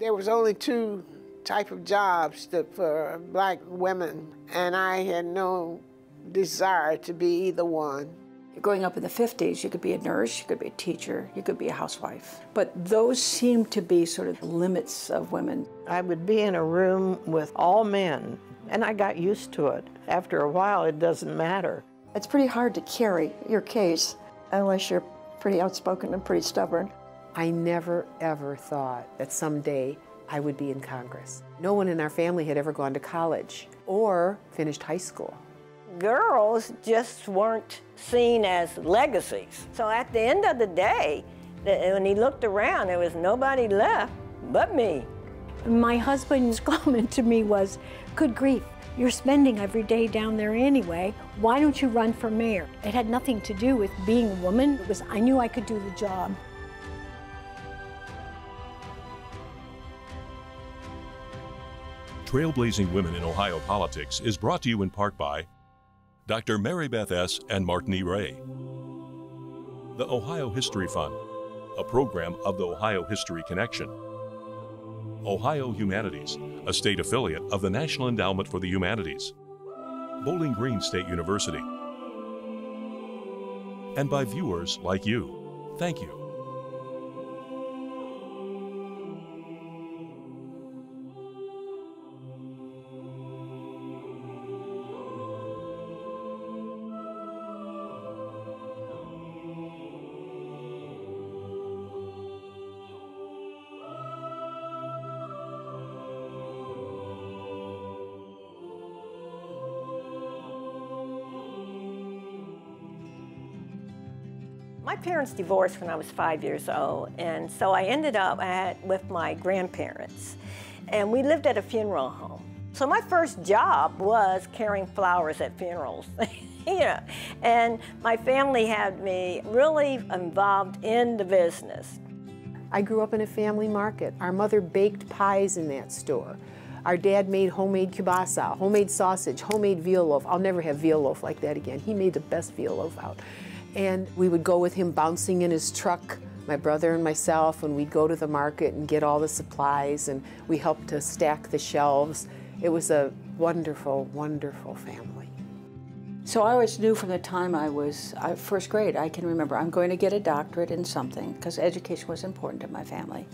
There was only two type of jobs that for black women, and I had no desire to be either one. Growing up in the 50s, you could be a nurse, you could be a teacher, you could be a housewife. But those seemed to be sort of the limits of women. I would be in a room with all men, and I got used to it. After a while, it doesn't matter. It's pretty hard to carry your case unless you're pretty outspoken and pretty stubborn. I never, ever thought that someday I would be in Congress. No one in our family had ever gone to college or finished high school. Girls just weren't seen as legacies. So at the end of the day, when he looked around, there was nobody left but me. My husband's comment to me was, good grief, you're spending every day down there anyway. Why don't you run for mayor? It had nothing to do with being a woman. It was I knew I could do the job. Trailblazing Women in Ohio Politics is brought to you in part by Dr. Mary Beth S. and Martin E. Ray. The Ohio History Fund, a program of the Ohio History Connection. Ohio Humanities, a state affiliate of the National Endowment for the Humanities. Bowling Green State University. And by viewers like you. Thank you. My parents divorced when I was five years old, and so I ended up at, with my grandparents, and we lived at a funeral home. So my first job was carrying flowers at funerals. you know, and my family had me really involved in the business. I grew up in a family market. Our mother baked pies in that store. Our dad made homemade kielbasa, homemade sausage, homemade veal loaf. I'll never have veal loaf like that again. He made the best veal loaf out. And we would go with him bouncing in his truck, my brother and myself, and we'd go to the market and get all the supplies, and we helped to stack the shelves. It was a wonderful, wonderful family. So I always knew from the time I was uh, first grade, I can remember I'm going to get a doctorate in something because education was important to my family.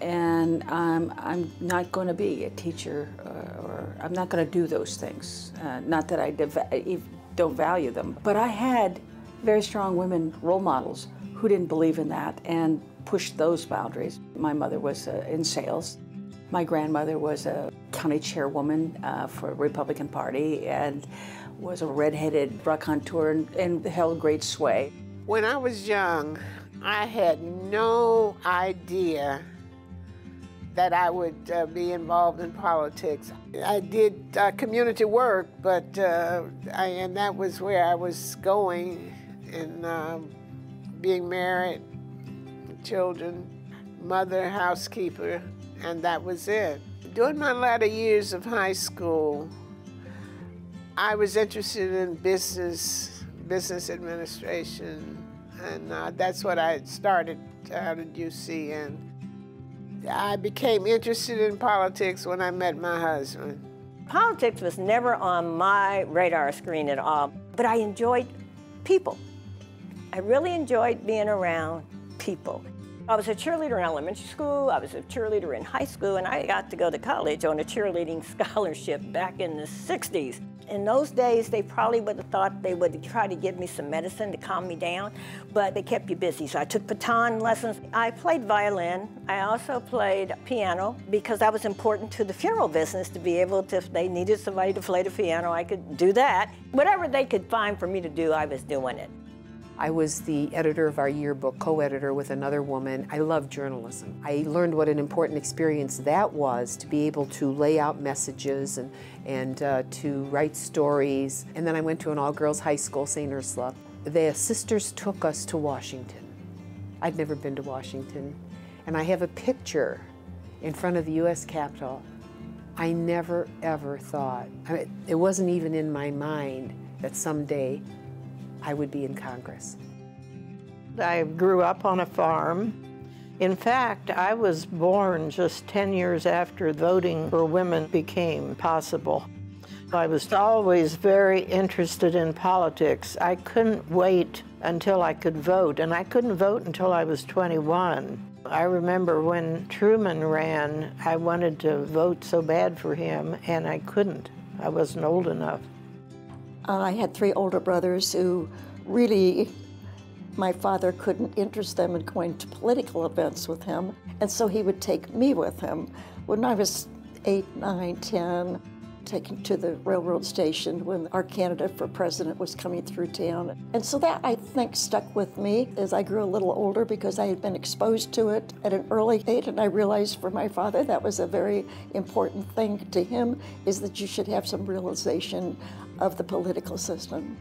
And um, I'm not going to be a teacher or, or I'm not going to do those things. Uh, not that I don't value them, but I had very strong women role models who didn't believe in that and pushed those boundaries. My mother was uh, in sales. My grandmother was a county chairwoman uh, for the Republican Party and was a redheaded raconteur and, and held great sway. When I was young, I had no idea that I would uh, be involved in politics. I did uh, community work, but uh, I, and that was where I was going in um, being married, children, mother, housekeeper, and that was it. During my latter years of high school, I was interested in business, business administration, and uh, that's what I started out at UC. And I became interested in politics when I met my husband. Politics was never on my radar screen at all, but I enjoyed people. I really enjoyed being around people. I was a cheerleader in elementary school, I was a cheerleader in high school, and I got to go to college on a cheerleading scholarship back in the 60s. In those days, they probably would have thought they would try to give me some medicine to calm me down, but they kept you busy. So I took baton lessons. I played violin. I also played piano because that was important to the funeral business to be able to, if they needed somebody to play the piano, I could do that. Whatever they could find for me to do, I was doing it. I was the editor of our yearbook, co-editor with another woman. I love journalism. I learned what an important experience that was to be able to lay out messages and, and uh, to write stories. And then I went to an all-girls high school, St. Ursula. The sisters took us to Washington. I'd never been to Washington. And I have a picture in front of the U.S. Capitol. I never, ever thought, I mean, it wasn't even in my mind that someday I would be in Congress. I grew up on a farm In fact, I was born just 10 years after voting for women became possible. I was always very interested in politics. I couldn't wait until I could vote, and I couldn't vote until I was 21. I remember when Truman ran, I wanted to vote so bad for him, and I couldn't. I wasn't old enough. Uh, I had three older brothers who really my father couldn't interest them in going to political events with him, and so he would take me with him. When I was eight, nine, ten, taken to the railroad station when our candidate for president was coming through town. And so that, I think, stuck with me as I grew a little older because I had been exposed to it at an early age, and I realized for my father that was a very important thing to him, is that you should have some realization of the political system.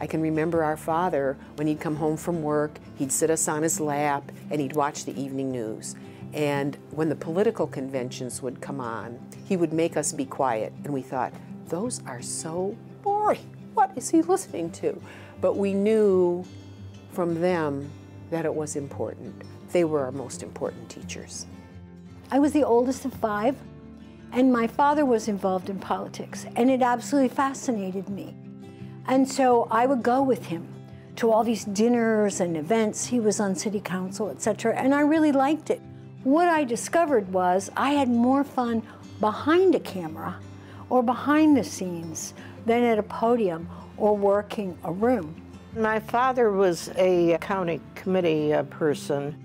I can remember our father, when he'd come home from work, he'd sit us on his lap and he'd watch the evening news. And when the political conventions would come on, he would make us be quiet. And we thought, those are so boring. What is he listening to? But we knew from them that it was important. They were our most important teachers. I was the oldest of five, and my father was involved in politics, and it absolutely fascinated me. And so I would go with him to all these dinners and events. He was on city council, etc., and I really liked it. What I discovered was I had more fun behind a camera or behind the scenes than at a podium or working a room. My father was a county committee uh, person,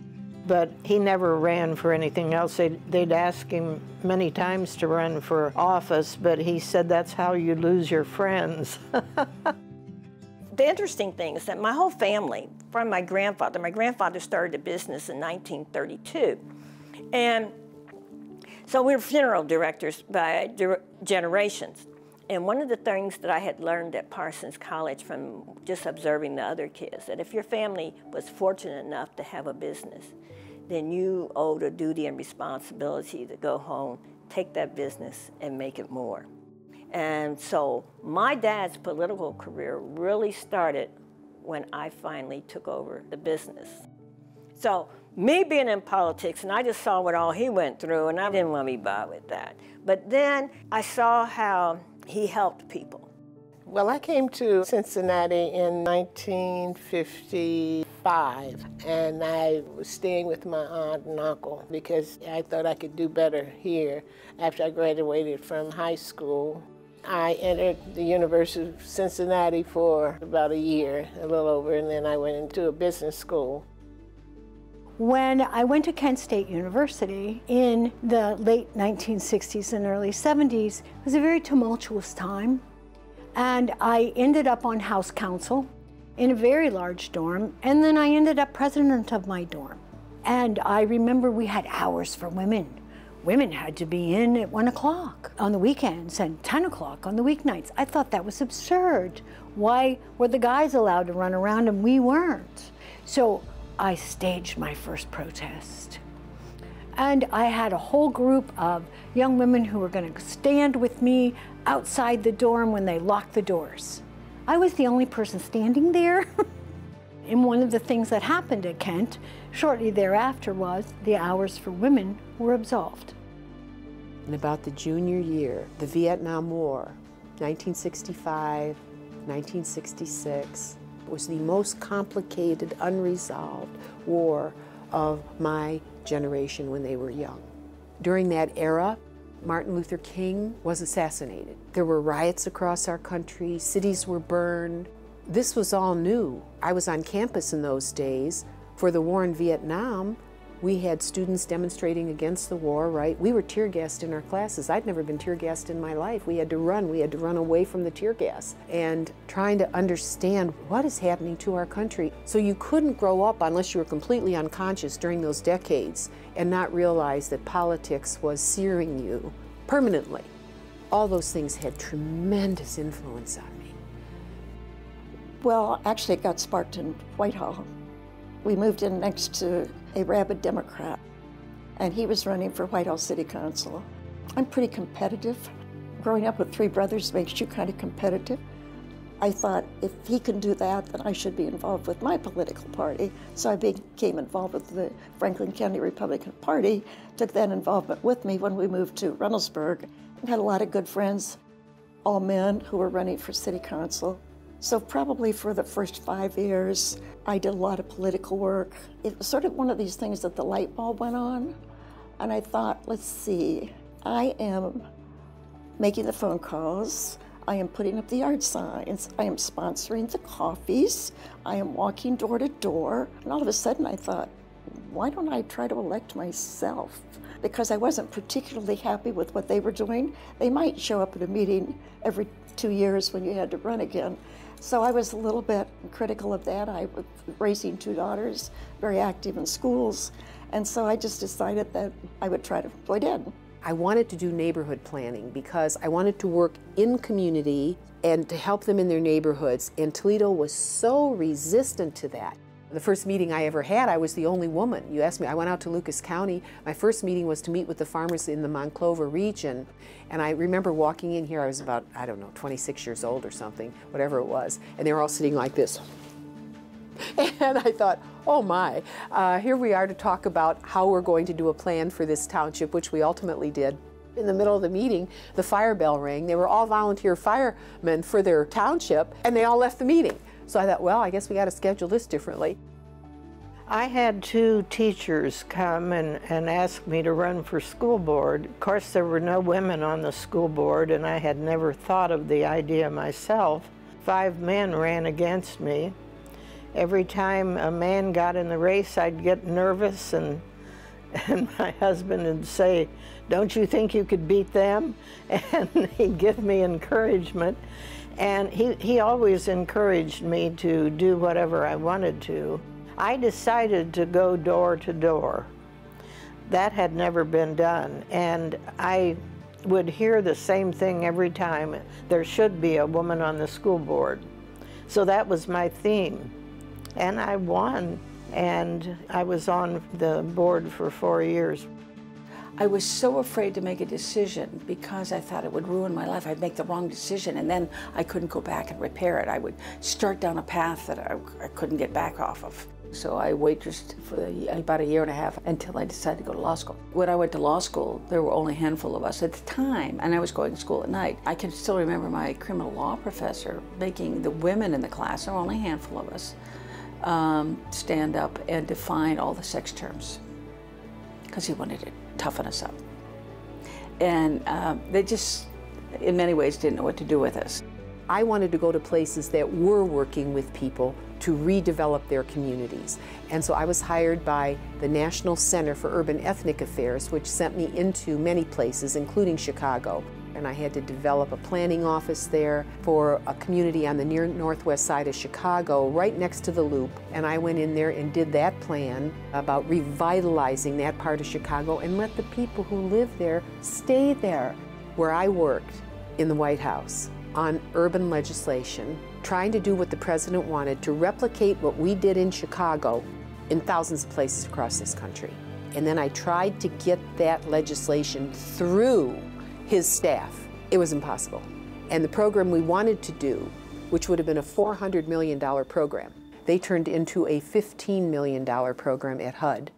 but he never ran for anything else. They'd, they'd ask him many times to run for office, but he said that's how you lose your friends. the interesting thing is that my whole family, from my grandfather, my grandfather started a business in 1932. And so we were funeral directors by generations. And one of the things that I had learned at Parsons College from just observing the other kids, that if your family was fortunate enough to have a business, then you owed a duty and responsibility to go home, take that business, and make it more. And so my dad's political career really started when I finally took over the business. So me being in politics, and I just saw what all he went through, and I didn't want to be bothered with that. But then I saw how he helped people. Well, I came to Cincinnati in 1955, and I was staying with my aunt and uncle because I thought I could do better here after I graduated from high school. I entered the University of Cincinnati for about a year, a little over, and then I went into a business school. When I went to Kent State University in the late 1960s and early 70s, it was a very tumultuous time. And I ended up on house council in a very large dorm, and then I ended up president of my dorm. And I remember we had hours for women. Women had to be in at one o'clock on the weekends and 10 o'clock on the weeknights. I thought that was absurd. Why were the guys allowed to run around and we weren't? So I staged my first protest. And I had a whole group of young women who were going to stand with me outside the dorm when they locked the doors. I was the only person standing there. and one of the things that happened at Kent shortly thereafter was the hours for women were absolved. In about the junior year, the Vietnam War, 1965, 1966, was the most complicated, unresolved war of my generation when they were young. During that era, Martin Luther King was assassinated. There were riots across our country, cities were burned. This was all new. I was on campus in those days for the war in Vietnam, we had students demonstrating against the war, right? We were tear gassed in our classes. I'd never been tear gassed in my life. We had to run. We had to run away from the tear gas and trying to understand what is happening to our country. So you couldn't grow up unless you were completely unconscious during those decades and not realize that politics was searing you permanently. All those things had tremendous influence on me. Well, actually, it got sparked in Whitehall. We moved in next to a rabid Democrat, and he was running for Whitehall City Council. I'm pretty competitive. Growing up with three brothers makes you kind of competitive. I thought if he can do that, then I should be involved with my political party. So I became involved with the Franklin County Republican Party, took that involvement with me when we moved to Reynoldsburg, and had a lot of good friends, all men who were running for city council. So probably for the first five years, I did a lot of political work. It was sort of one of these things that the light bulb went on. And I thought, let's see, I am making the phone calls. I am putting up the yard signs. I am sponsoring the coffees. I am walking door to door. And all of a sudden I thought, why don't I try to elect myself? Because I wasn't particularly happy with what they were doing. They might show up at a meeting every two years when you had to run again. So I was a little bit critical of that. I was raising two daughters, very active in schools. And so I just decided that I would try to, I did. I wanted to do neighborhood planning because I wanted to work in community and to help them in their neighborhoods. And Toledo was so resistant to that. The first meeting I ever had, I was the only woman. You asked me, I went out to Lucas County. My first meeting was to meet with the farmers in the Monclova region. And I remember walking in here, I was about, I don't know, 26 years old or something, whatever it was. And they were all sitting like this. And I thought, oh my, uh, here we are to talk about how we're going to do a plan for this township, which we ultimately did. In the middle of the meeting, the fire bell rang. They were all volunteer firemen for their township, and they all left the meeting. So I thought, well, I guess we got to schedule this differently. I had two teachers come and, and ask me to run for school board. Of course, there were no women on the school board, and I had never thought of the idea myself. Five men ran against me. Every time a man got in the race, I'd get nervous, and, and my husband would say, Don't you think you could beat them? And he'd give me encouragement. And he, he always encouraged me to do whatever I wanted to. I decided to go door to door. That had never been done. And I would hear the same thing every time there should be a woman on the school board. So that was my theme. And I won. And I was on the board for four years. I was so afraid to make a decision because I thought it would ruin my life. I'd make the wrong decision and then I couldn't go back and repair it. I would start down a path that I, I couldn't get back off of. So I waitressed for about a year and a half until I decided to go to law school. When I went to law school, there were only a handful of us at the time, and I was going to school at night. I can still remember my criminal law professor making the women in the class, there were only a handful of us, um, stand up and define all the sex terms because he wanted to toughen us up. And uh, they just, in many ways, didn't know what to do with us. I wanted to go to places that were working with people to redevelop their communities. And so I was hired by the National Center for Urban Ethnic Affairs, which sent me into many places, including Chicago. And I had to develop a planning office there for a community on the near northwest side of Chicago, right next to the loop. And I went in there and did that plan about revitalizing that part of Chicago and let the people who live there stay there. Where I worked in the White House on urban legislation, trying to do what the president wanted to replicate what we did in Chicago in thousands of places across this country. And then I tried to get that legislation through his staff. It was impossible. And the program we wanted to do, which would have been a $400 million program, they turned into a $15 million program at HUD.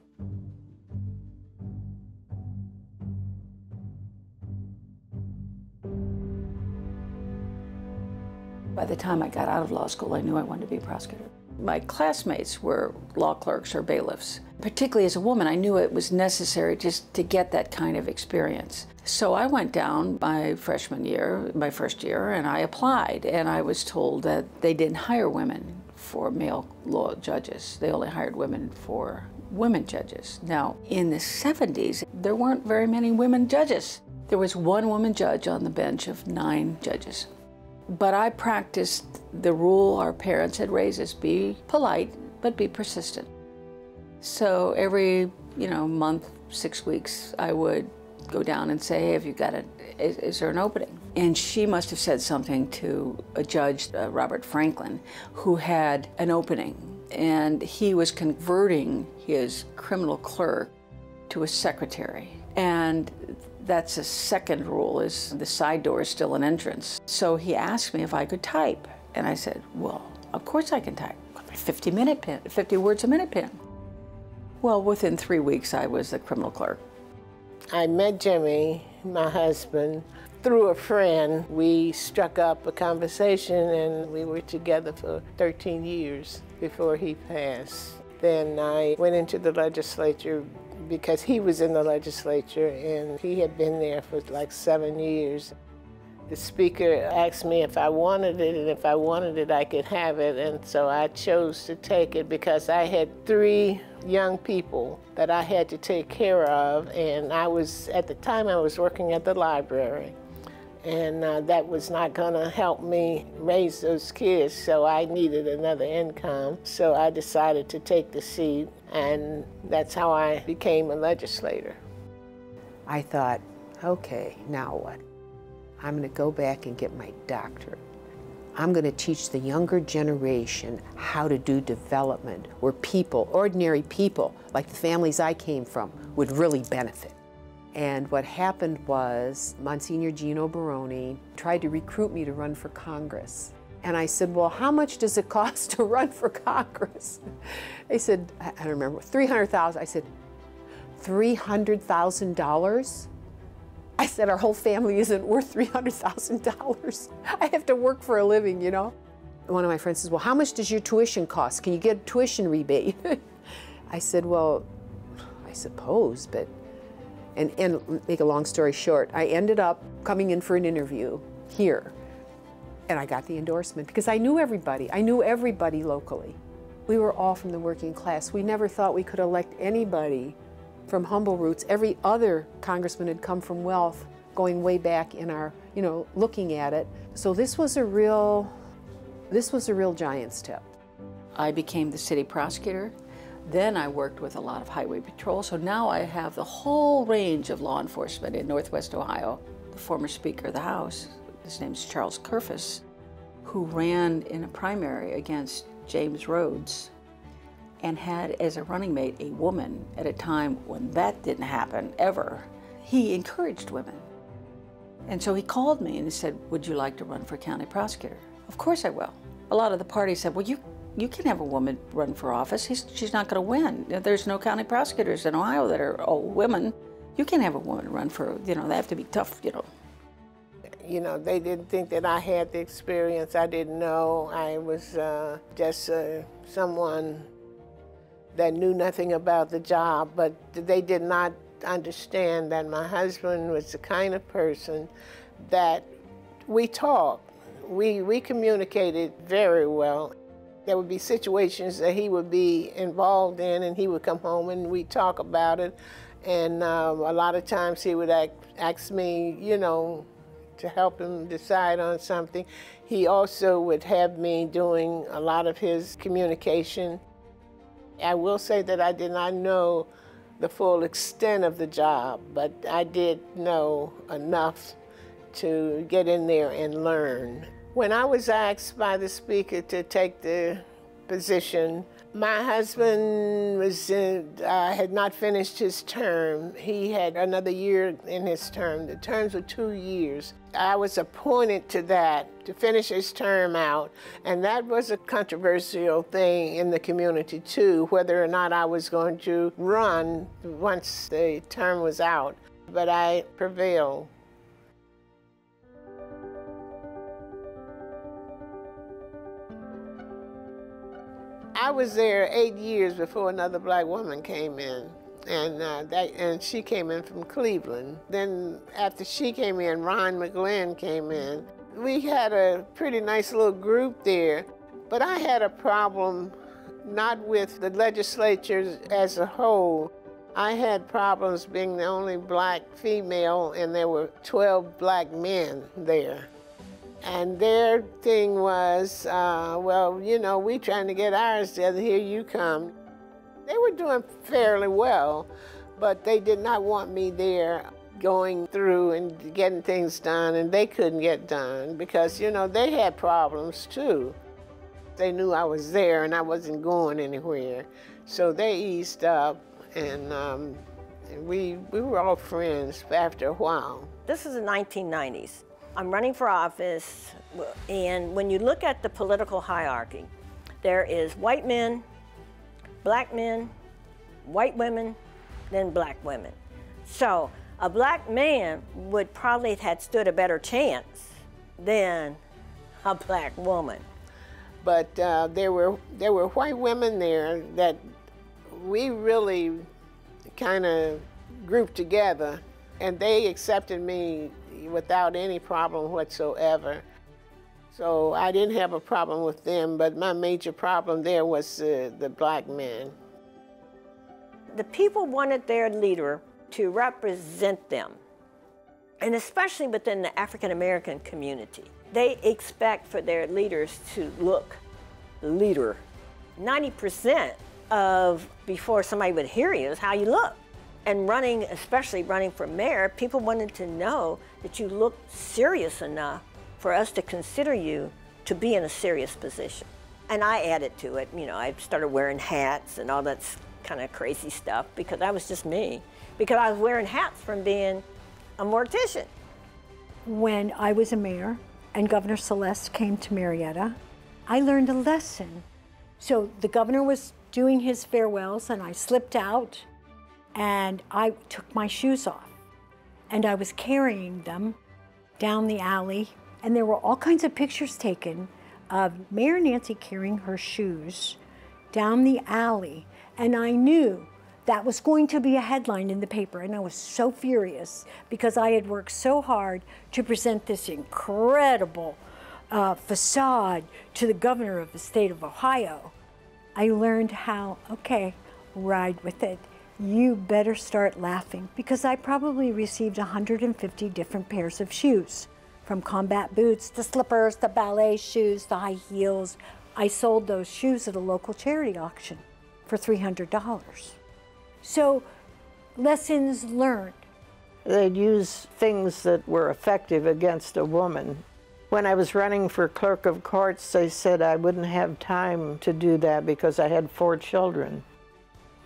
By the time I got out of law school, I knew I wanted to be a prosecutor. My classmates were law clerks or bailiffs. Particularly as a woman, I knew it was necessary just to get that kind of experience. So I went down my freshman year, my first year, and I applied. And I was told that they didn't hire women for male law judges. They only hired women for women judges. Now, in the 70s, there weren't very many women judges. There was one woman judge on the bench of nine judges. But I practiced the rule our parents had raised us be polite, but be persistent. So every, you know, month, six weeks, I would go down and say, hey, have you got? Is, is there an opening? And she must have said something to a judge, uh, Robert Franklin, who had an opening. And he was converting his criminal clerk to a secretary. And that's a second rule is the side door is still an entrance. So he asked me if I could type. And I said, well, of course I can type. 50 minute pen, 50 words a minute pen. Well, within three weeks, I was the criminal clerk. I met Jimmy, my husband, through a friend. We struck up a conversation and we were together for 13 years before he passed. Then I went into the legislature because he was in the legislature and he had been there for like seven years. The speaker asked me if I wanted it, and if I wanted it, I could have it. And so I chose to take it because I had three young people that I had to take care of. And I was, at the time, I was working at the library. And uh, that was not going to help me raise those kids, so I needed another income. So I decided to take the seat, and that's how I became a legislator. I thought, okay, now what? I'm going to go back and get my doctorate. I'm going to teach the younger generation how to do development where people, ordinary people, like the families I came from, would really benefit. And what happened was Monsignor Geno Baroni tried to recruit me to run for Congress. And I said, well, how much does it cost to run for Congress? They said, I don't remember, 300,000. I said, $300,000? I said, our whole family isn't worth $300,000. I have to work for a living, you know? One of my friends says, well, how much does your tuition cost? Can you get a tuition rebate? I said, well, I suppose, but, and, and make a long story short, I ended up coming in for an interview here. And I got the endorsement because I knew everybody. I knew everybody locally. We were all from the working class. We never thought we could elect anybody from humble roots. Every other congressman had come from wealth, going way back in our, you know, looking at it. So this was a real, this was a real giant step. I became the city prosecutor. Then I worked with a lot of highway patrol. So now I have the whole range of law enforcement in Northwest Ohio. The former Speaker of the House, his name's Charles Kurfess, who ran in a primary against James Rhodes and had as a running mate a woman at a time when that didn't happen ever. He encouraged women. And so he called me and he said, Would you like to run for county prosecutor? Of course I will. A lot of the party said, Well, you, you can have a woman run for office. He's, she's not going to win. There's no county prosecutors in Ohio that are all women. You can't have a woman run for, you know, they have to be tough, you know. You know, they didn't think that I had the experience. I didn't know. I was uh, just uh, someone that knew nothing about the job, but they did not understand that my husband was the kind of person that we talked. We, we communicated very well. There would be situations that he would be involved in, and he would come home and we'd talk about it. And um, a lot of times he would ask, ask me, you know, to help him decide on something. He also would have me doing a lot of his communication. I will say that I did not know the full extent of the job, but I did know enough to get in there and learn. When I was asked by the speaker to take the position, my husband was uh, had not finished his term. He had another year in his term. The terms were two years. I was appointed to that to finish his term out, and that was a controversial thing in the community too, whether or not I was going to run once the term was out. But I prevailed. I was there eight years before another black woman came in. And uh, that, and she came in from Cleveland. Then after she came in, Ron McGlynn came in. We had a pretty nice little group there, but I had a problem not with the legislature as a whole. I had problems being the only black female, and there were 12 black men there. And their thing was, uh, well, you know, we trying to get ours together, here you come. They were doing fairly well, but they did not want me there going through and getting things done, and they couldn't get done because, you know, they had problems too. They knew I was there and I wasn't going anywhere. So they eased up, and, um, we, we were all friends after a while. This is the 1990s. I'm running for office, and when you look at the political hierarchy, there is white men, black men, white women, then black women. So a black man would probably have stood a better chance than a black woman. But uh, there were there were white women there that we really kind of grouped together, and they accepted me without any problem whatsoever. So I didn't have a problem with them, but my major problem there was uh, the black men. The people wanted their leader to represent them, and especially within the African American community. They expect for their leaders to look leader. 90% of before somebody would hear you is how you look. And running, especially running for mayor, people wanted to know that you looked serious enough for us to consider you to be in a serious position. And I added to it, you know, I started wearing hats and all that kind of crazy stuff because that was just me. Because I was wearing hats from being a mortician. When I was a mayor and Governor Celeste came to Marietta, I learned a lesson. So the governor was doing his farewells and I slipped out and I took my shoes off. And I was carrying them down the alley and there were all kinds of pictures taken of Mayor Nancy carrying her shoes down the alley. And I knew that was going to be a headline in the paper and I was so furious because I had worked so hard to present this incredible uh, facade to the governor of the state of Ohio. I learned how, okay, ride with it you better start laughing because I probably received 150 different pairs of shoes from combat boots to slippers to ballet shoes to high heels. I sold those shoes at a local charity auction for $300. So, lessons learned. They'd use things that were effective against a woman. When I was running for clerk of courts, they said I wouldn't have time to do that because I had four children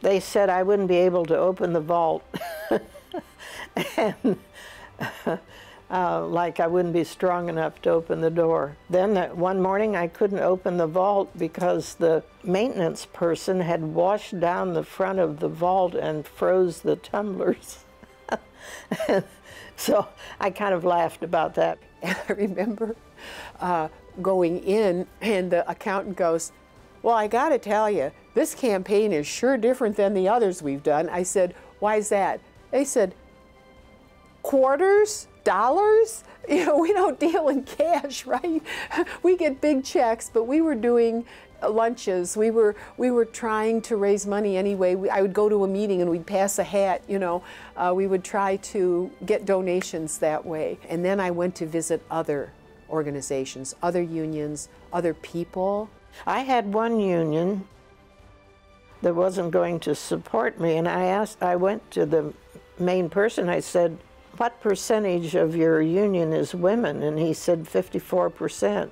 they said I wouldn't be able to open the vault. and uh, like I wouldn't be strong enough to open the door. Then that one morning I couldn't open the vault because the maintenance person had washed down the front of the vault and froze the tumblers. so I kind of laughed about that. I remember uh, going in and the accountant goes, well, I got to tell you, this campaign is sure different than the others we've done. I said, why is that? They said, quarters, dollars? You know, we don't deal in cash, right? We get big checks, but we were doing lunches. We were we were trying to raise money anyway. We, I would go to a meeting and we'd pass a hat. You know, uh, we would try to get donations that way. And then I went to visit other organizations, other unions, other people. I had one union that wasn't going to support me. And I asked, I went to the main person, I said, what percentage of your union is women? And he said 54%.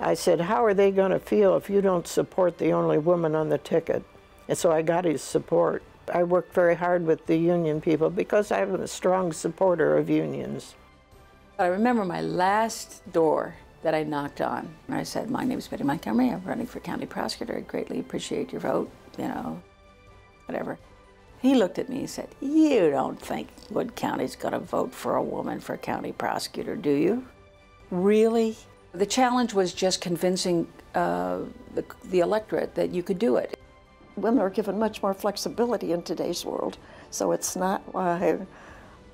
I said, how are they going to feel if you don't support the only woman on the ticket? And so I got his support. I worked very hard with the union people because I'm a strong supporter of unions. I remember my last door that I knocked on. I said, my name is Betty Montgomery. I'm running for county prosecutor. I greatly appreciate your vote you know, whatever. He looked at me and said, You don't think Wood County's going to vote for a woman for county prosecutor, do you? Really? The challenge was just convincing uh, the, the electorate that you could do it. Women are given much more flexibility in today's world, so it's not why,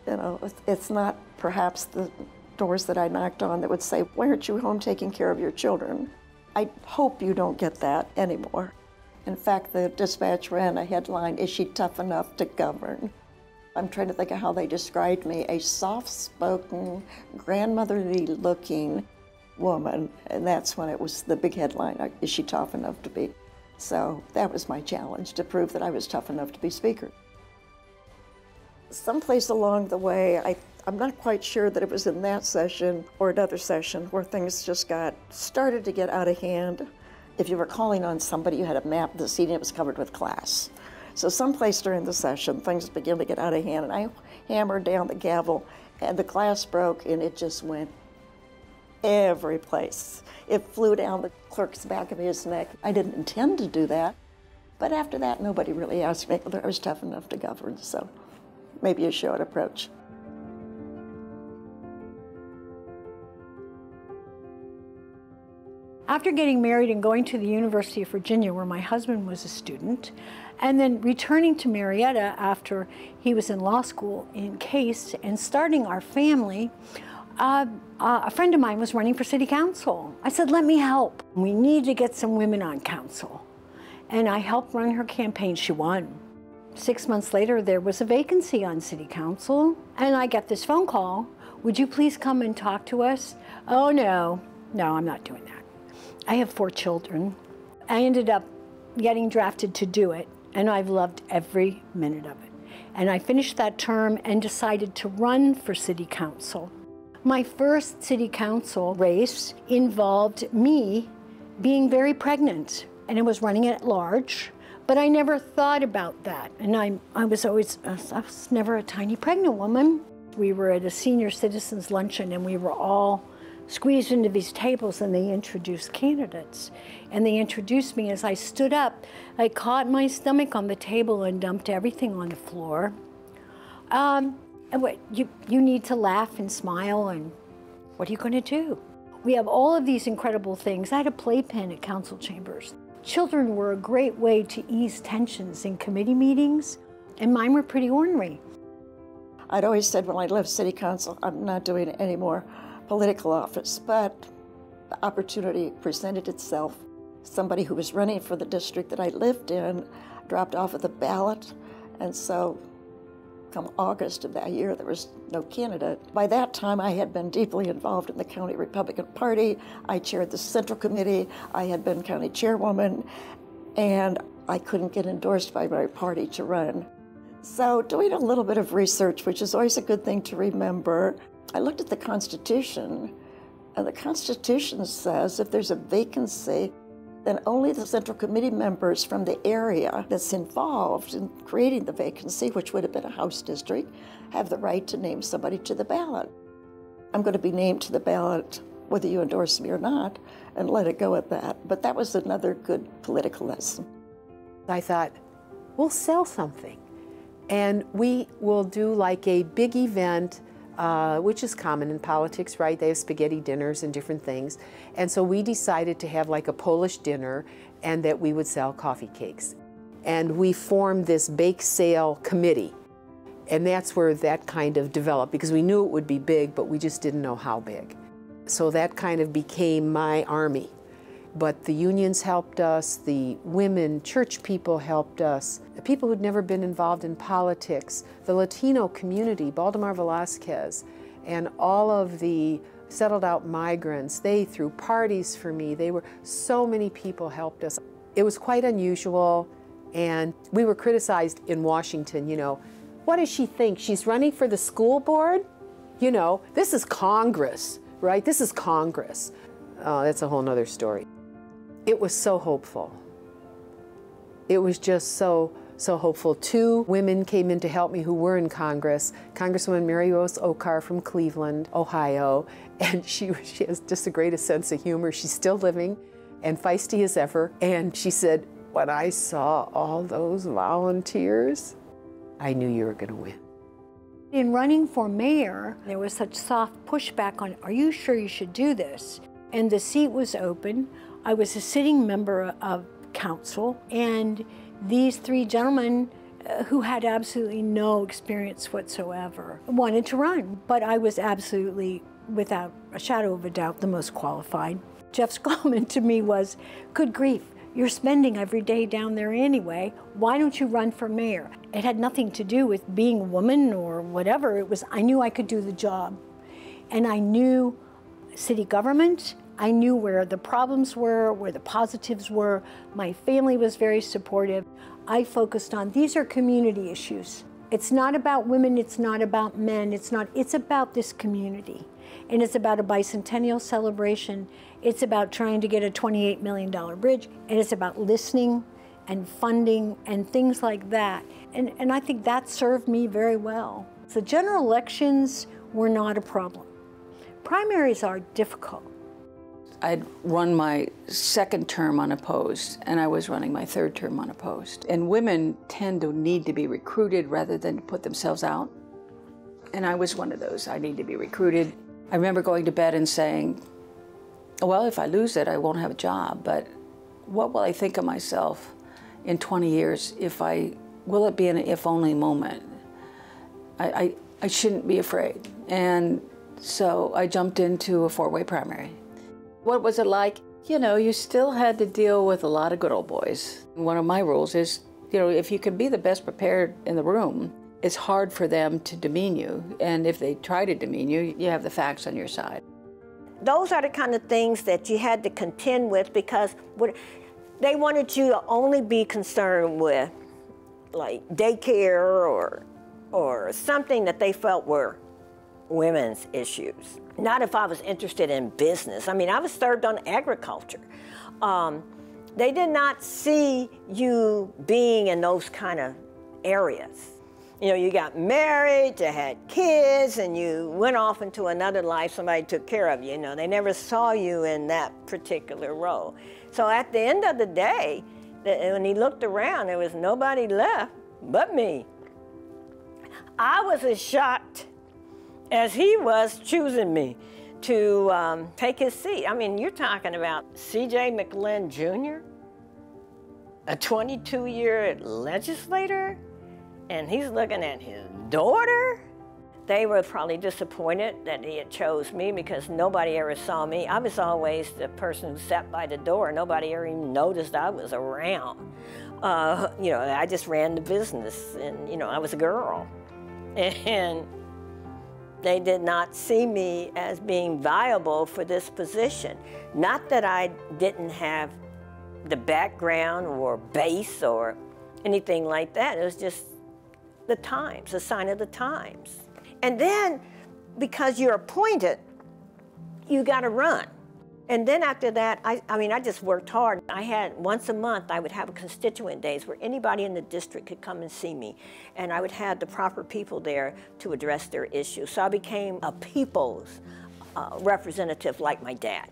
you know, it's not perhaps the doors that I knocked on that would say, Why aren't you home taking care of your children? I hope you don't get that anymore. In fact, the dispatch ran a headline, Is she tough enough to govern? I'm trying to think of how they described me a soft spoken, grandmotherly looking woman. And that's when it was the big headline Is she tough enough to be? So that was my challenge to prove that I was tough enough to be Speaker. Someplace along the way, I, I'm not quite sure that it was in that session or another session where things just got started to get out of hand if you were calling on somebody, you had a map, the seating was covered with glass. So someplace during the session, things began to get out of hand, and I hammered down the gavel, and the glass broke, and it just went every place. It flew down the clerk's back of his neck. I didn't intend to do that. But after that, nobody really asked me whether I was tough enough to govern, so maybe a short approach. After getting married and going to the University of Virginia, where my husband was a student, and then returning to Marietta after he was in law school in Case and starting our family, uh, uh, a friend of mine was running for city council. I said, let me help. We need to get some women on council. And I helped run her campaign. She won. Six months later, there was a vacancy on city council, and I get this phone call. Would you please come and talk to us? Oh, no, no, I'm not doing that. I have four children. I ended up getting drafted to do it, and I've loved every minute of it. And I finished that term and decided to run for city council. My first city council race involved me being very pregnant, and it was running at large. But I never thought about that, and I, I was always, I was never a tiny pregnant woman. We were at a senior citizens luncheon, and we were all squeezed into these tables and they introduced candidates. And they introduced me as I stood up. I caught my stomach on the table and dumped everything on the floor. Um, and what, you, you need to laugh and smile, and what are you going to do? We have all of these incredible things. I had a playpen at council chambers. Children were a great way to ease tensions in committee meetings, and mine were pretty ornery. I'd always said when I left city council, I'm not doing it anymore political office, but the opportunity presented itself. Somebody who was running for the district that I lived in dropped off of the ballot, and so come August of that year, there was no candidate. By that time, I had been deeply involved in the county Republican Party. I chaired the Central Committee. I had been county chairwoman, and I couldn't get endorsed by my party to run. So, doing a little bit of research, which is always a good thing to remember, I looked at the Constitution, and the Constitution says if there's a vacancy, then only the Central Committee members from the area that's involved in creating the vacancy, which would have been a House district, have the right to name somebody to the ballot. I'm going to be named to the ballot whether you endorse me or not, and let it go at that. But that was another good political lesson. I thought, we'll sell something. And we will do like a big event uh, which is common in politics, right? They have spaghetti dinners and different things. And so we decided to have like a Polish dinner and that we would sell coffee cakes. And we formed this bake sale committee. And that's where that kind of developed because we knew it would be big, but we just didn't know how big. So that kind of became my army. But the unions helped us, the women, church people helped us, the people who'd never been involved in politics, the Latino community, Baldemar Velasquez, and all of the settled out migrants. They threw parties for me. They were, so many people helped us. It was quite unusual, and we were criticized in Washington, you know, what does she think? She's running for the school board? You know, this is Congress, right? This is Congress. Oh, that's a whole nother story. It was so hopeful. It was just so, so hopeful. Two women came in to help me who were in Congress. Congresswoman Mary Rose Oakar from Cleveland, Ohio, and she, she has just the greatest sense of humor. She's still living and feisty as ever. And she said, when I saw all those volunteers, I knew you were going to win. In running for mayor, there was such soft pushback on, are you sure you should do this? And the seat was open. I was a sitting member of council, and these three gentlemen uh, who had absolutely no experience whatsoever wanted to run, but I was absolutely, without a shadow of a doubt, the most qualified. Jeff's comment to me was, good grief, you're spending every day down there anyway. Why don't you run for mayor? It had nothing to do with being a woman or whatever. It was, I knew I could do the job. And I knew city government, I knew where the problems were, where the positives were. My family was very supportive. I focused on these are community issues. It's not about women, it's not about men, it's not, it's about this community. And it's about a bicentennial celebration. It's about trying to get a $28 million bridge, and it's about listening and funding and things like that. And, and I think that served me very well. The general elections were not a problem. Primaries are difficult I'd run my second term unopposed, and I was running my third term unopposed. And women tend to need to be recruited rather than put themselves out. And I was one of those. I need to be recruited. I remember going to bed and saying, well, if I lose it, I won't have a job, but what will I think of myself in 20 years if I, will it be an if only moment? I, I, I shouldn't be afraid. And so I jumped into a four way primary. What was it like? You know, you still had to deal with a lot of good old boys. One of my rules is, you know, if you can be the best prepared in the room, it's hard for them to demean you. And if they try to demean you, you have the facts on your side. Those are the kind of things that you had to contend with because they wanted you to only be concerned with like daycare or or something that they felt were women's issues. Not if I was interested in business. I mean, I was served on agriculture. Um, they did not see you being in those kind of areas. You know, you got married, you had kids, and you went off into another life. Somebody took care of you. You know, they never saw you in that particular role. So at the end of the day, when he looked around, there was nobody left but me. I was as shocked as he was choosing me to um, take his seat. I mean, you're talking about C.J. McLin Jr., a 22 year legislator, and he's looking at his daughter. They were probably disappointed that he had chose me because nobody ever saw me. I was always the person who sat by the door. Nobody ever even noticed I was around. Uh, you know, I just ran the business, and you know, I was a girl, and they did not see me as being viable for this position. Not that I didn't have the background or base or anything like that. It was just the times, a sign of the times. And then, because you're appointed, you got to run. And then after that, I, I mean, I just worked hard. I had once a month, I would have a constituent days where anybody in the district could come and see me. And I would have the proper people there to address their issues. So I became a people's uh, representative like my dad.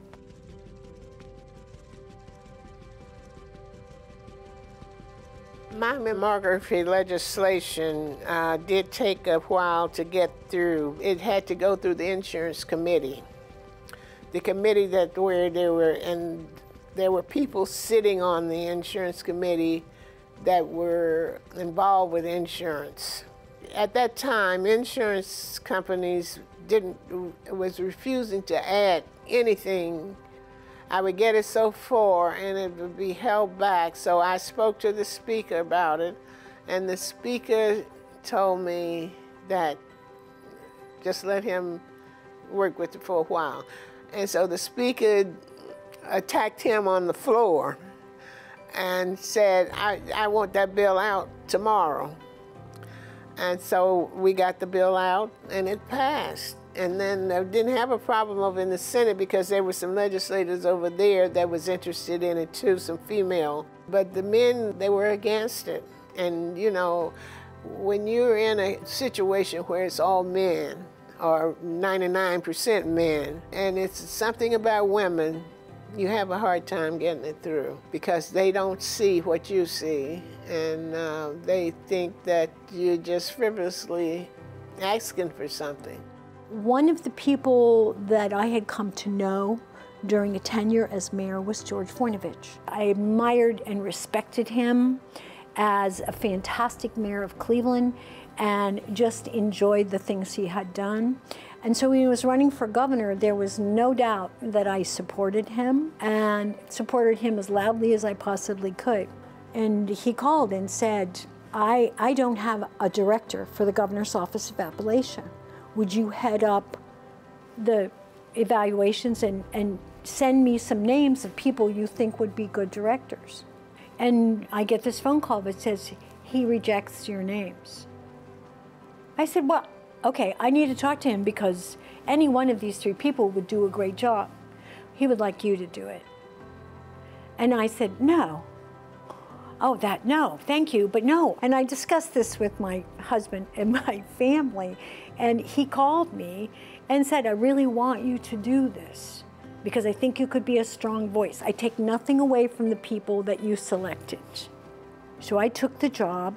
My mammography legislation uh, did take a while to get through. It had to go through the insurance committee the committee that where there were and there were people sitting on the insurance committee that were involved with insurance. At that time, insurance companies didn't was refusing to add anything. I would get it so far and it would be held back. So I spoke to the speaker about it, and the speaker told me that just let him work with it for a while. And so the speaker attacked him on the floor and said, I, I want that bill out tomorrow. And so we got the bill out and it passed. And then I didn't have a problem over in the Senate because there were some legislators over there that was interested in it too, some female. But the men, they were against it. And you know, when you're in a situation where it's all men, or 99% men. And it's something about women, you have a hard time getting it through because they don't see what you see and uh, they think that you're just frivolously asking for something. One of the people that I had come to know during a tenure as mayor was George Voinovich. I admired and respected him as a fantastic mayor of Cleveland and just enjoyed the things he had done. And so when he was running for governor, there was no doubt that I supported him and supported him as loudly as I possibly could. And he called and said, I, I don't have a director for the governor's office of Appalachia. Would you head up the evaluations and, and send me some names of people you think would be good directors? And I get this phone call that says, he rejects your names. I said, well, okay, I need to talk to him because any one of these three people would do a great job. He would like you to do it. And I said, no. Oh, that, no, thank you, but no. And I discussed this with my husband and my family, and he called me and said, I really want you to do this. because I think you could be a strong voice. I take nothing away from the people that you selected. So I took the job,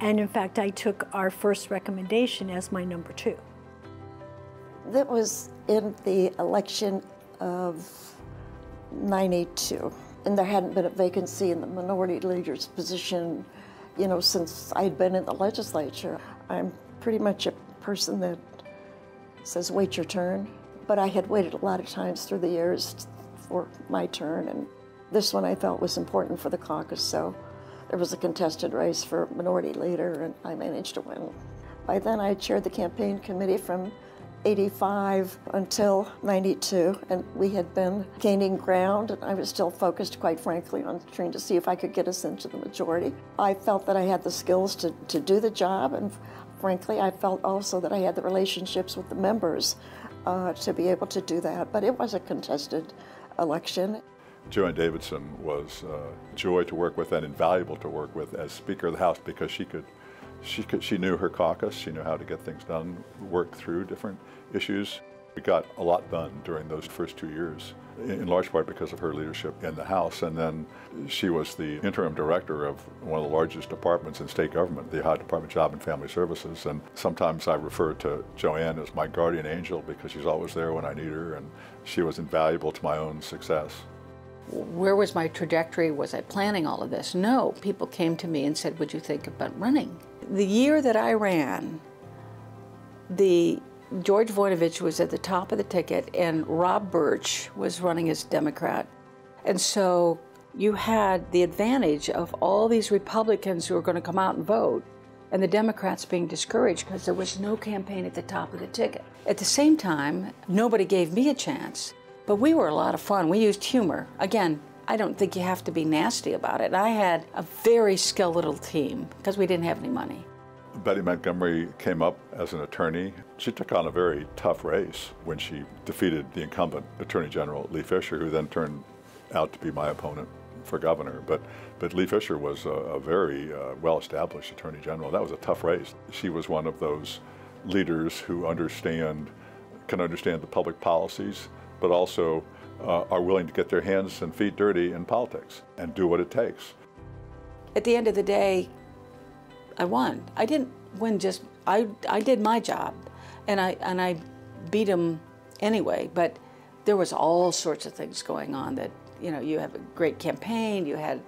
and in fact, I took our first recommendation as my number two. That was in the election of 92, and there hadn't been a vacancy in the minority leader's position, you know, since I'd been in the legislature. I'm pretty much a person that says, wait your turn. But I had waited a lot of times through the years for my turn, and this one I felt was important for the caucus, so there was a contested race for minority leader, and I managed to win. By then, I chaired the campaign committee from 85 until 92, and we had been gaining ground, and I was still focused, quite frankly, on trying to see if I could get us into the majority. I felt that I had the skills to, to do the job, and frankly, I felt also that I had the relationships with the members uh, to be able to do that. But it was a contested election. Jo Ann Davidson was uh, a joy to work with and invaluable to work with as Speaker of the House because she could, she could, she knew her caucus, she knew how to get things done, work through different issues. We got a lot done during those first two years, in large part because of her leadership in the House. And then she was the interim director of one of the largest departments in state government, the Ohio Department of Job and Family Services. And sometimes I refer to Jo Ann as my guardian angel because she's always there when I need her, and she was invaluable to my own success. Where was my trajectory? Was I planning all of this? No. People came to me and said, Would you think about running? The year that I ran, the George Voinovich was at the top of the ticket, and Rob Burch was running as Democrat. And so you had the advantage of all these Republicans who were going to come out and vote, and the Democrats being discouraged because there was no campaign at the top of the ticket. At the same time, nobody gave me a chance, but we were a lot of fun. We used humor. Again, I don't think you have to be nasty about it. I had a very skeletal team because we didn't have any money. Betty Montgomery came up as an attorney. She took on a very tough race when she defeated the incumbent Attorney General Lee Fisher, who then turned out to be my opponent for governor. But, but Lee Fisher was a, a very uh, well-established Attorney General. That was a tough race. She was one of those leaders who understand, can understand the public policies, but also uh, are willing to get their hands and feet dirty in politics and do what it takes. At the end of the day, I won. I didn't win just I I did my job, and I and I beat him anyway. But there was all sorts of things going on that you know you have a great campaign. You had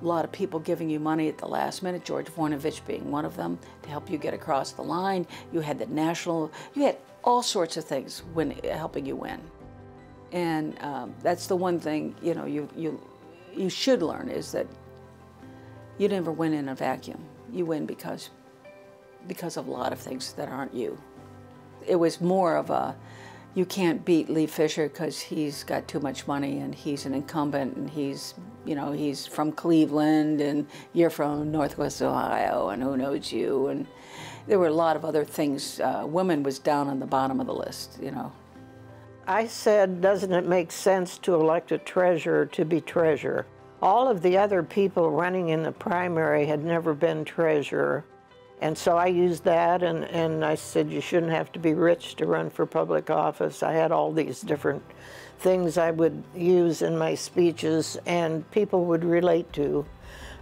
a lot of people giving you money at the last minute. George Voinovich being one of them to help you get across the line. You had the national. You had all sorts of things when helping you win. And um, that's the one thing you know you you you should learn is that you never win in a vacuum you win because because of a lot of things that aren't you. It was more of a you can't beat Lee Fisher because he's got too much money and he's an incumbent and he's you know he's from Cleveland and you're from Northwest Ohio and who knows you and there were a lot of other things. Uh, women was down on the bottom of the list, you know. I said, doesn't it make sense to elect a treasurer to be treasurer? All of the other people running in the primary had never been treasurer. And so I used that and, and I said, you shouldn't have to be rich to run for public office. I had all these different things I would use in my speeches and people would relate to.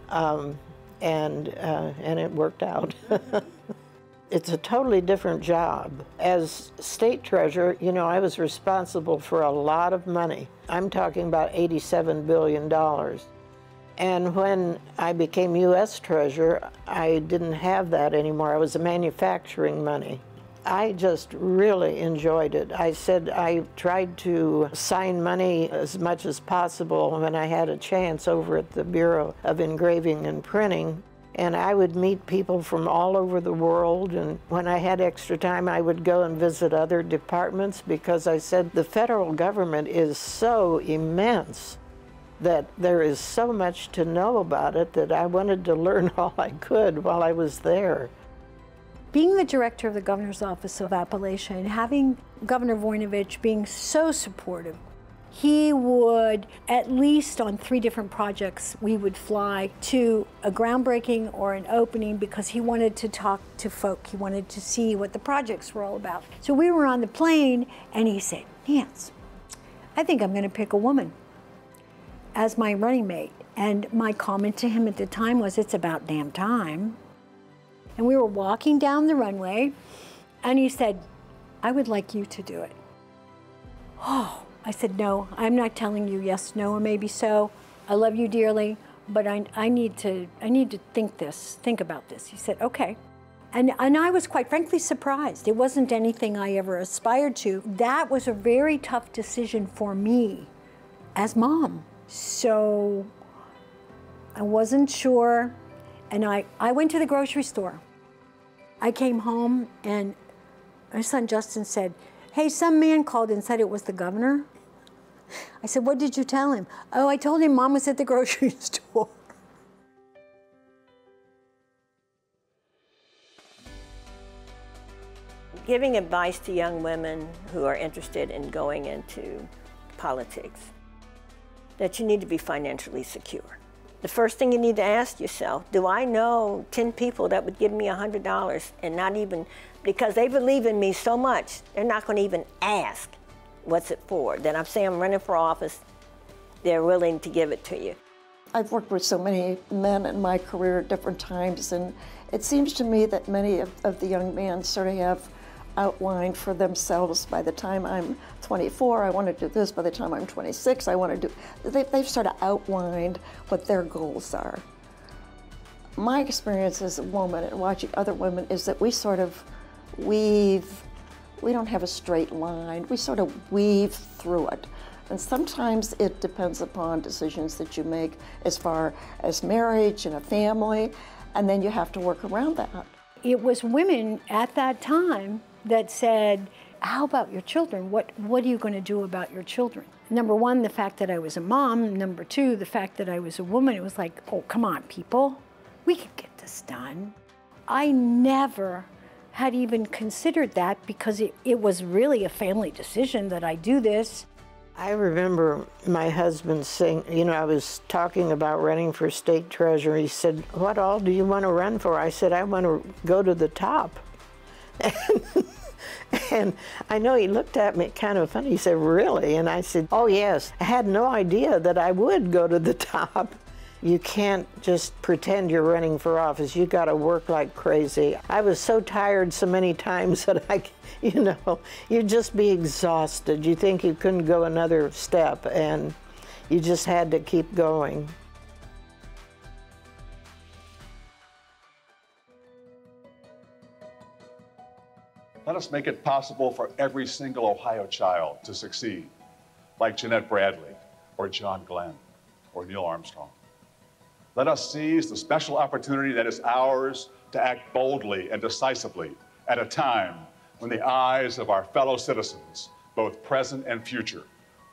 Um, and, uh, and it worked out. it's a totally different job. As state treasurer, you know, I was responsible for a lot of money. I'm talking about $87 billion. And when I became U.S. Treasurer, I didn't have that anymore. I was manufacturing money. I just really enjoyed it. I said I tried to sign money as much as possible when I had a chance over at the Bureau of Engraving and Printing. And I would meet people from all over the world. And when I had extra time, I would go and visit other departments because I said the federal government is so immense that there is so much to know about it that I wanted to learn all I could while I was there. Being the director of the governor's office of Appalachia and having Governor Voinovich being so supportive, he would, at least on three different projects, we would fly to a groundbreaking or an opening because he wanted to talk to folk. He wanted to see what the projects were all about. So we were on the plane and he said, Nance, I think I'm going to pick a woman as my running mate. And my comment to him at the time was, It's about damn time. And we were walking down the runway, and he said, I would like you to do it. Oh, I said, No, I'm not telling you yes, no, or maybe so. I love you dearly, but I, I, need, to, I need to think this, think about this. He said, Okay. And, and I was quite frankly surprised. It wasn't anything I ever aspired to. That was a very tough decision for me as mom. So I wasn't sure. And I, I went to the grocery store. I came home and my son Justin said, Hey, some man called and said it was the governor. I said, What did you tell him? Oh, I told him mom was at the grocery store. Giving advice to young women who are interested in going into politics that you need to be financially secure. The first thing you need to ask yourself, do I know 10 people that would give me $100 and not even, because they believe in me so much, they're not going to even ask, what's it for? Then I'm saying I'm running for office, they're willing to give it to you. I've worked with so many men in my career at different times, and it seems to me that many of, of the young men sort of have outlined for themselves by the time I'm 24, I want to do this. By the time I'm 26, I want to do. They, they've sort of outlined what their goals are. My experience as a woman and watching other women is that we sort of weave, we don't have a straight line, we sort of weave through it. And sometimes it depends upon decisions that you make as far as marriage and a family, and then you have to work around that. It was women at that time that said, how about your children? What, what are you going to do about your children? Number one, the fact that I was a mom. Number two, the fact that I was a woman. It was like, oh, come on, people. We can get this done. I never had even considered that because it, it was really a family decision that I do this. I remember my husband saying, you know, I was talking about running for state treasurer. He said, What all do you want to run for? I said, I want to go to the top. And I know he looked at me kind of funny. He said, Really? And I said, Oh, yes. I had no idea that I would go to the top. You can't just pretend you're running for office. You got to work like crazy. I was so tired so many times that I, you know, you'd just be exhausted. You think you couldn't go another step, and you just had to keep going. Let us make it possible for every single Ohio child to succeed, like Jennette Bradley, or John Glenn, or Neil Armstrong. Let us seize the special opportunity that is ours to act boldly and decisively at a time when the eyes of our fellow citizens, both present and future,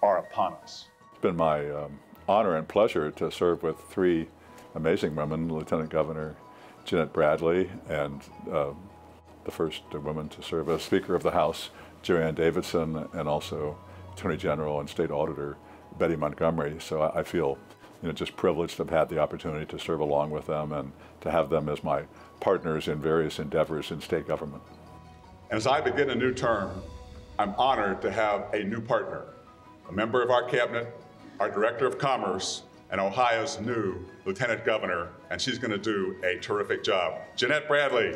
are upon us. It's been my um, honor and pleasure to serve with three amazing women Lieutenant Governor Jennette Bradley and uh, the first woman to serve as Speaker of the House, Jo Ann Davidson, and also Attorney General and State Auditor Betty Montgomery. So I, I feel you know, just privileged to have had the opportunity to serve along with them and to have them as my partners in various endeavors in state government. As I begin a new term, I'm honored to have a new partner, a member of our cabinet, our Director of Commerce, and Ohio's new Lieutenant Governor, and she's going to do a terrific job. Jennette Bradley.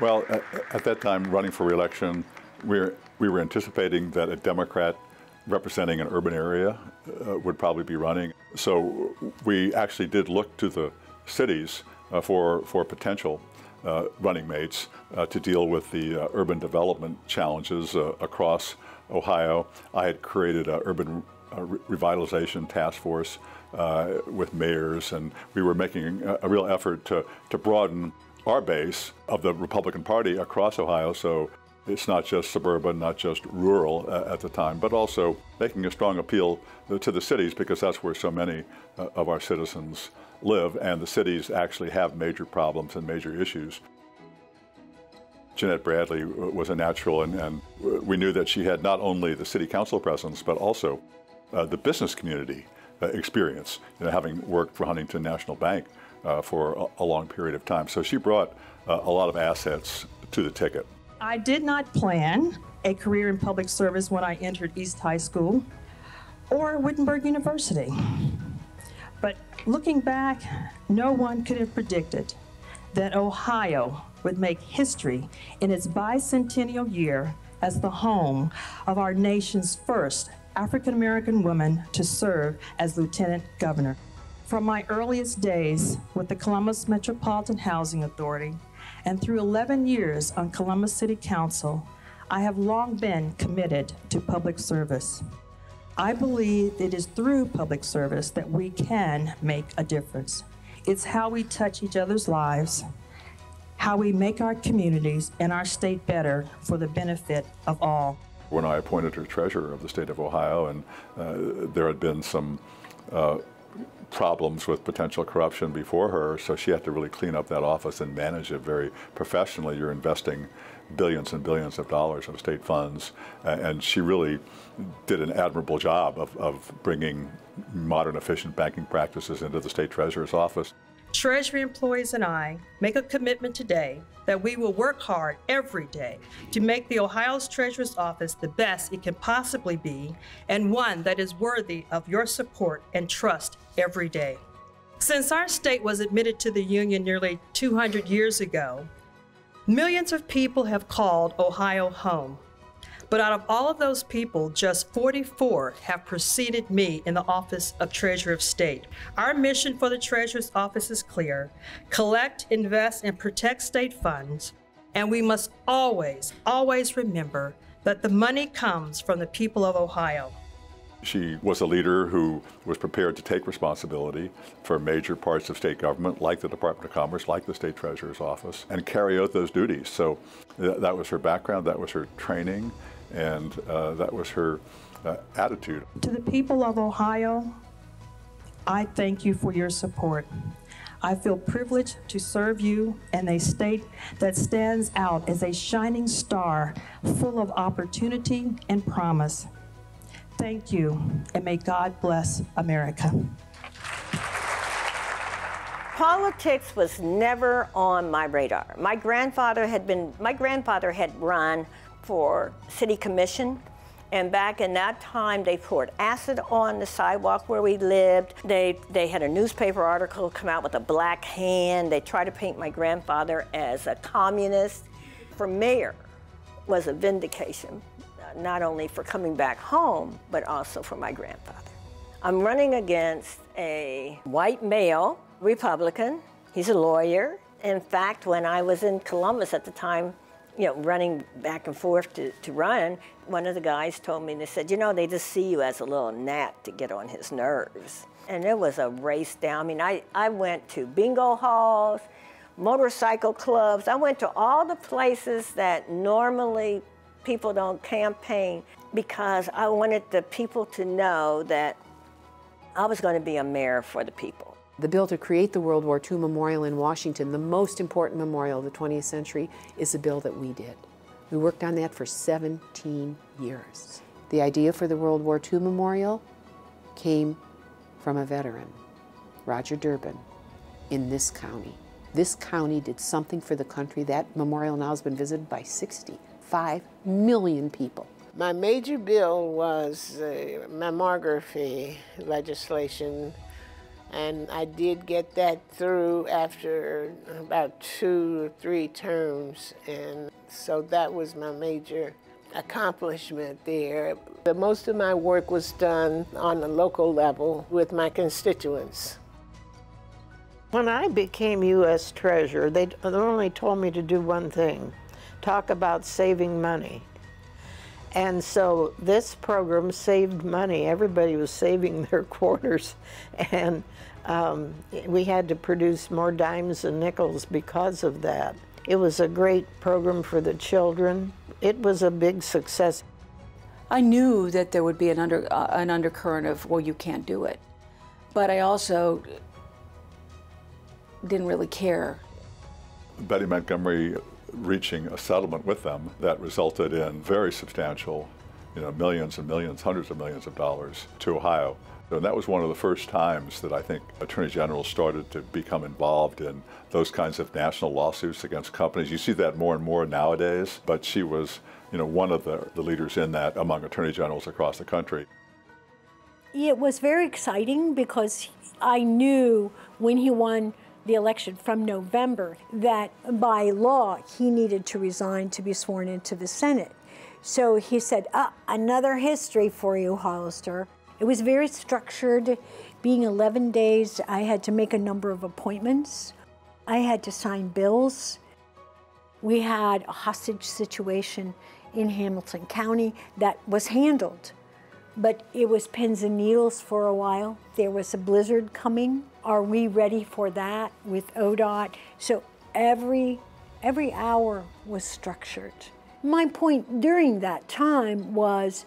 Well, at, at that time, running for reelection, we were, we were anticipating that a Democrat representing an urban area uh, would probably be running. So we actually did look to the cities uh, for, for potential uh, running mates uh, to deal with the uh, urban development challenges uh, across Ohio. I had created an urban re revitalization task force with mayors, and we were making a, a real effort to, to broaden our base of the Republican Party across Ohio. So it's not just suburban, not just rural uh, at the time, but also making a strong appeal to the cities because that's where so many uh, of our citizens live, and the cities actually have major problems and major issues. Jennette Bradley was a natural, and, and we knew that she had not only the city council presence, but also uh, the business community uh, experience, you know, having worked for Huntington National Bank uh, for a, a, long period of time. So she brought uh, a lot of assets to the ticket. I did not plan a career in public service when I entered East High School or Wittenberg University. But looking back, no one could have predicted that Ohio would make history in its bicentennial year as the home of our nation's first African American woman to serve as lieutenant governor. From my earliest days with the Columbus Metropolitan Housing Authority and through 11 years on Columbus City Council, I have long been committed to public service. I believe it is through public service that we can make a difference. It's how we touch each other's lives, how we make our communities and our state better for the benefit of all. When I appointed her treasurer of the state of Ohio, and uh, there had been some uh, problems with potential corruption before her, so she had to really clean up that office and manage it very professionally. You're investing billions and billions of dollars of state funds, and she really did an admirable job of, of bringing modern, efficient banking practices into the state treasurer's office. Treasury employees and I make a commitment today that we will work hard every day to make the Ohio's Treasurer's Office the best it can possibly be and one that is worthy of your support and trust every day. Since our state was admitted to the Union nearly 200 years ago, millions of people have called Ohio home. But out of all of those people, just 44 have preceded me in the office of Treasurer of State. Our mission for the Treasurer's Office is clear collect, invest, and protect state funds. And we must always, always remember that the money comes from the people of Ohio. She was a leader who was prepared to take responsibility for major parts of state government, like the Department of Commerce, like the state treasurer's office, and carry out those duties. So th- that was her background, that was her training, and uh, that was her uh, attitude. To the people of Ohio, I thank you for your support. I feel privileged to serve you in a state that stands out as a shining star full of opportunity and promise. Thank you, and may God bless America. Politics was never on my radar. My grandfather had been, my grandfather had run for city commission. And back in that time, they poured acid on the sidewalk where we lived. They, they had a newspaper article come out with a black hand. They tried to paint my grandfather as a communist. For mayor was a vindication, not only for coming back home, but also for my grandfather. I'm running against a white male Republican. He's a lawyer. In fact, when I was in Columbus at the time, you know, running back and forth to, to run, one of the guys told me, they said, you know, they just see you as a little gnat to get on his nerves. And it was a race down. I mean, I, I went to bingo halls, motorcycle clubs. I went to all the places that normally people don't campaign because I wanted the people to know that I was going to be a mayor for the people. The bill to create the World War II Memorial in Washington, the most important memorial of the 20th century, is a bill that we did. We worked on that for 17 years. The idea for the World War II Memorial came from a veteran, Roger Durbin, in this county. This county did something for the country. That memorial now has been visited by 65 million people. My major bill was uh, mammography legislation and I did get that through after about two or three terms, and so that was my major accomplishment there. But most of my work was done on the local level with my constituents. When I became U.S. Treasurer, they only told me to do one thing talk about saving money. And so this program saved money. Everybody was saving their quarters. And um, we had to produce more dimes and nickels because of that. It was a great program for the children. It was a big success. I knew that there would be an, under, uh, an undercurrent of, well, you can't do it. But I also didn't really care. Betty Montgomery reaching a settlement with them that resulted in very substantial, you know, millions and millions, hundreds of millions of dollars to Ohio. And that was one of the first times that I think attorney generals started to become involved in those kinds of national lawsuits against companies. You see that more and more nowadays, but she was, you know, one of the, the leaders in that among attorney generals across the country. It was very exciting because I knew when he won the election from November that by law he needed to resign to be sworn into the Senate. So he said, ah, another history for you, Hollister. It was very structured. Being 11 days, I had to make a number of appointments. I had to sign bills. We had a hostage situation in Hamilton County that was handled, but it was pins and needles for a while. There was a blizzard coming. Are we ready for that with ODOT? So every every hour was structured. My point during that time was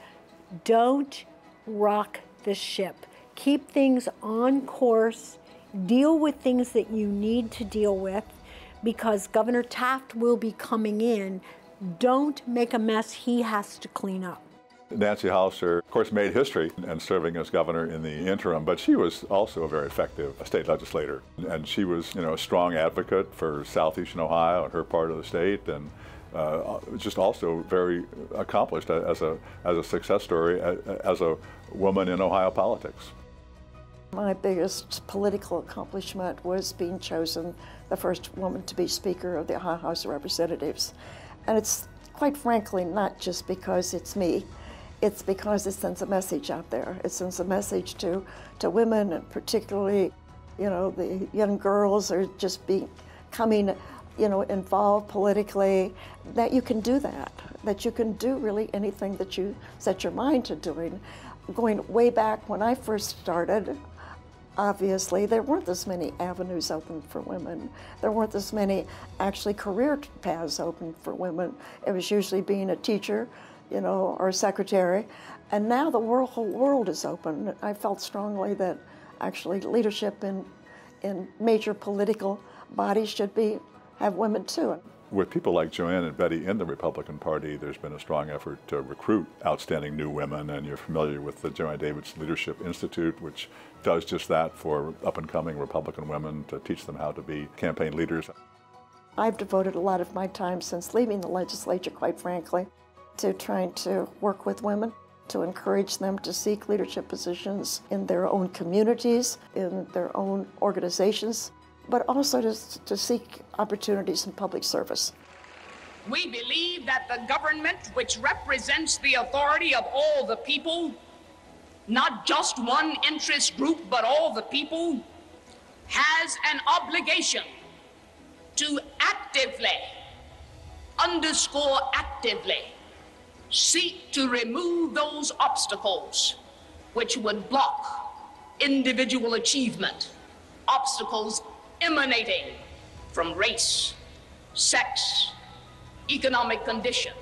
don't rock the ship. Keep things on course, deal with things that you need to deal with because Governor Taft will be coming in. Don't make a mess he has to clean up. Nancy Hollister, of course, made history and serving as governor in the interim, but she was also a very effective state legislator. And she was, you know, a strong advocate for southeastern Ohio and her part of the state, and uh, just also very accomplished as a, as a success story as a woman in Ohio politics. My biggest political accomplishment was being chosen the first woman to be Speaker of the Ohio House of Representatives. And it's quite frankly not just because it's me, it's because it sends a message out there. It sends a message to, to women and particularly, you know, the young girls are just becoming, you know, involved politically, that you can do that, that you can do really anything that you set your mind to doing. Going way back when I first started, obviously there weren't as many avenues open for women. There weren't as many actually career paths open for women. It was usually being a teacher, you know, or a secretary. And now the world, whole world is open. I felt strongly that actually leadership in, in major political bodies should be have women too. With people like Jo Ann and Betty in the Republican Party, there's been a strong effort to recruit outstanding new women, and you're familiar with the Jo Ann Davidson Leadership Institute, which does just that for up and coming Republican women to teach them how to be campaign leaders. I've devoted a lot of my time since leaving the legislature, quite frankly, to trying to work with women, to encourage them to seek leadership positions in their own communities, in their own organizations, but also to, to seek opportunities in public service. We believe that the government, which represents the authority of all the people, not just one interest group, but all the people, has an obligation to actively, underscore actively, seek to remove those obstacles which would block individual achievement, obstacles emanating from race, sex, economic condition.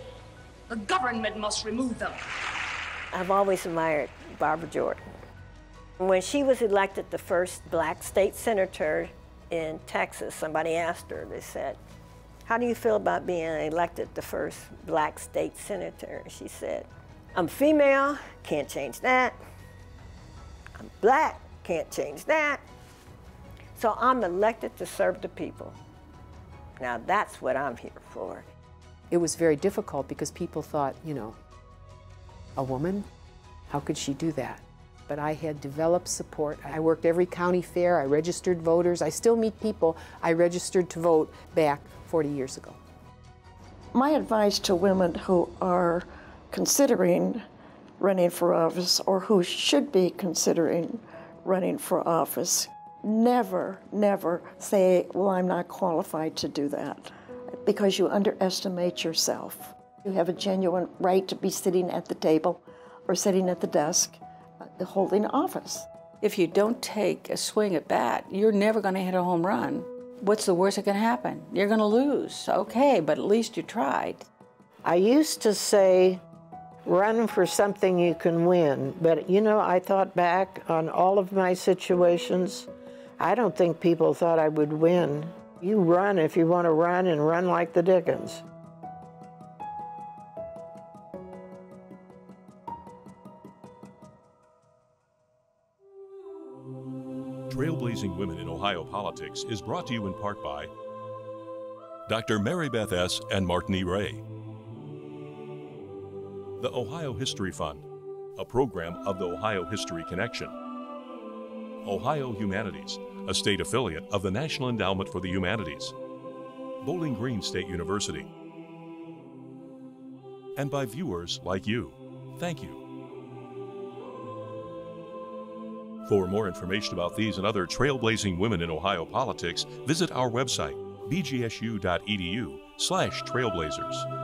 The government must remove them. I've always admired Barbara Jordan. When she was elected the first black state senator in Texas, somebody asked her, they said, how do you feel about being elected the first black state senator? She said, I'm female, can't change that. I'm black, can't change that. So I'm elected to serve the people. Now that's what I'm here for. It was very difficult because people thought, you know, a woman? How could she do that? But I had developed support. I worked every county fair, I registered voters. I still meet people I registered to vote back 40 years ago. My advice to women who are considering running for office or who should be considering running for office never, never say, Well, I'm not qualified to do that, because you underestimate yourself. You have a genuine right to be sitting at the table or sitting at the desk uh, holding office. If you don't take a swing at bat, you're never going to hit a home run what's the worst that can happen? You're going to lose. Okay, but at least you tried. I used to say, run for something you can win. But you know, I thought back on all of my situations. I don't think people thought I would win. You run if you want to run and run like the Dickens. Trailblazing Women in Ohio Politics is brought to you in part by Dr. Mary Beth S. and Martin E. Ray. The Ohio History Fund, a program of the Ohio History Connection. Ohio Humanities, a state affiliate of the National Endowment for the Humanities. Bowling Green State University. And by viewers like you. Thank you. For more information about these and other trailblazing women in Ohio politics, visit our website, bgsu.edu slash trailblazers.